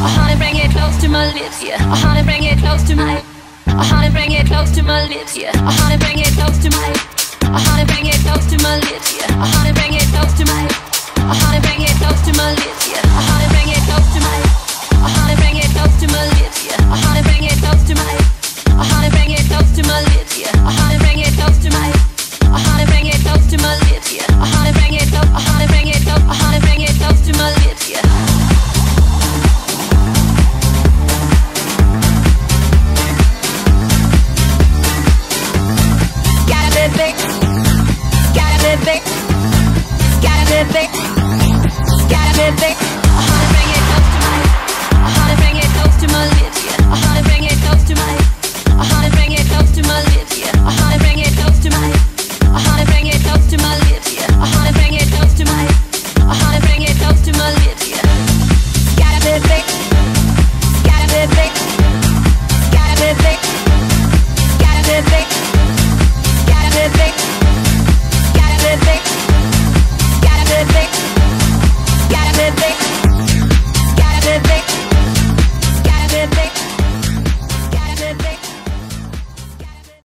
Oh, honey, bring it close to my lips, yeah. Oh, honey, bring it close to my. Oh, honey, bring it close to my lips, yeah. Oh, honey, bring it close to my. mythic, got a mythic, got a got.